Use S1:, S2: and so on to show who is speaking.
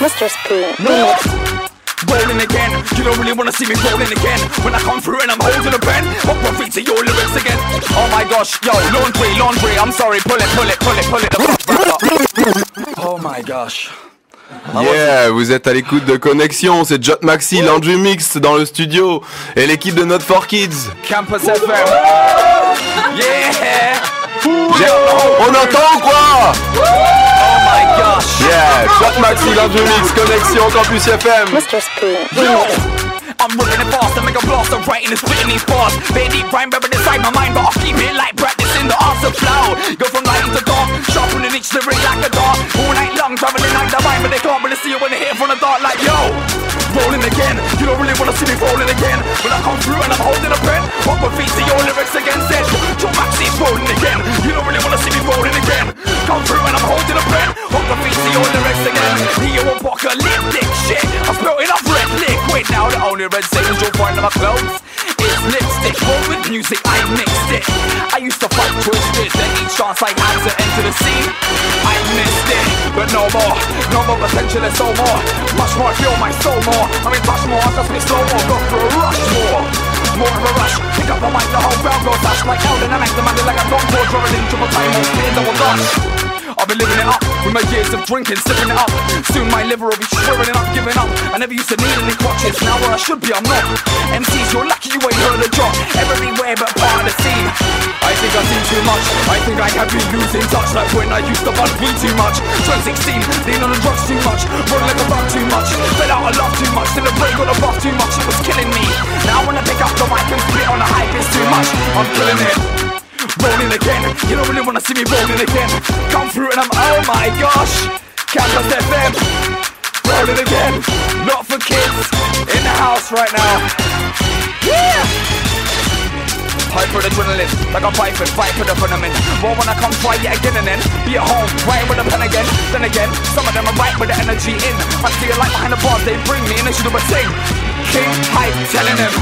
S1: Mr. Spoon.
S2: Rolling again, you don't really wanna see me rolling again. When I come through and I'm holding a pen What graffiti your lyrics again. Oh my gosh, yo, laundry, laundry I'm sorry, pull it, pull it, pull it, pull it. Oh my gosh.
S3: Yeah, vous êtes à l'écoute de Connexion, c'est Jot Maxi, Landry Mix dans le studio et l'équipe de Not for Kids.
S2: Campus FM Yeah.
S3: On entend ou quoi?
S2: Gosh
S3: Yeah, Jot Maxi, Laundry Mix, Connexion, Campus FM.
S1: Mr. Spleen.
S2: Yo, I'm ripping it fast, I make a blast, I'm writing and spitting these bars. They deep rhyme buried inside my mind, but I'll keep it like practice in the answer flow. Go from light to dark, sharpening each lyric like a dart. All night long, traveling like the mind, but they can't really see it when they hear from the dark. Like yo, rolling again. You don't really wanna see me rolling again. When I come through and I'm holding a pen, what my feet to your only red stains you'll find my clothes is lipstick. Roll with music, I mixed it. I used to fight twisted, then each chance I had to enter the scene, I missed it. But no more, no more potential, there's so more. Much more, I feel my soul more. I mean, much more, I just me slow more. Go for a rush more. More of a rush, pick up my mic, the whole crowd goes dash like Elden. I make the money like a dog board, rolling triple time, more speed, double dash. I've living it up with my years of drinking, sipping it up. Soon my liver will be shriveling up, giving up. I never used to need any crutches, now where I should be, I'm not. MCs, you're lucky you ain't heard a drop. Everywhere but part of the scene. I think I've seen too much. I think I have been losing touch, like when I used to bud weed too much. Turn 16, lean on the drugs too much, run like a bug too much. Fell out of love too much, till the break got above too much. It was killing Again, you don't really wanna see me rolling again. Come through and I'm oh my gosh, Campus FM. Rolling again, not for kids, in the house right now. Yeah! Hyper adrenaline, like a python, fight for the phenomenon. When I come try it again and then be at home, writing with a pen again. Then again, some of them are right with the energy in. I see a light behind the bars they bring me, and they should do a thing. King hype, telling them.